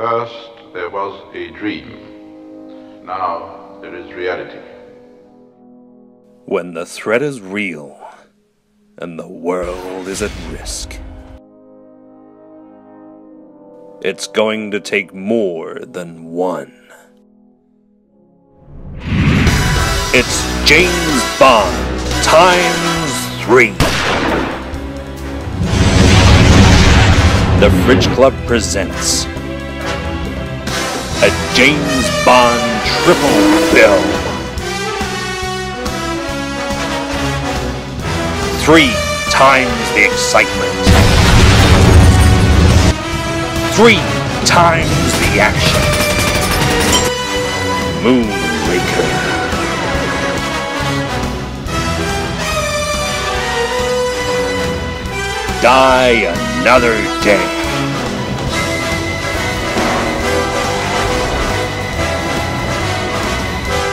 First, there was a dream. Now, there is reality. When the threat is real and the world is at risk, it's going to take more than one. It's James Bond times three. The Fridge Club presents a James Bond triple bill. Three times the excitement. Three times the action. Moonraker. Die another day.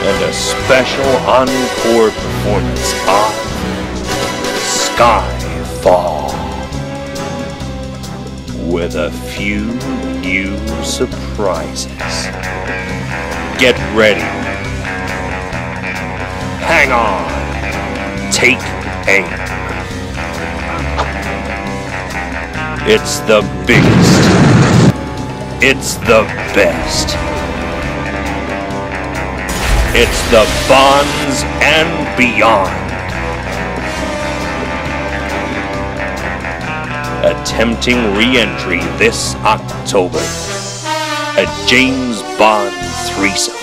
And a special encore performance of Skyfall. With a few new surprises. Get ready. Hang on. Take aim. It's the biggest. It's the best. It's the Bonds and Beyond. Attempting re entry this October. A James Bond threesome.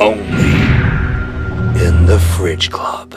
Only in the Fridge Club.